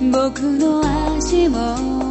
僕の足も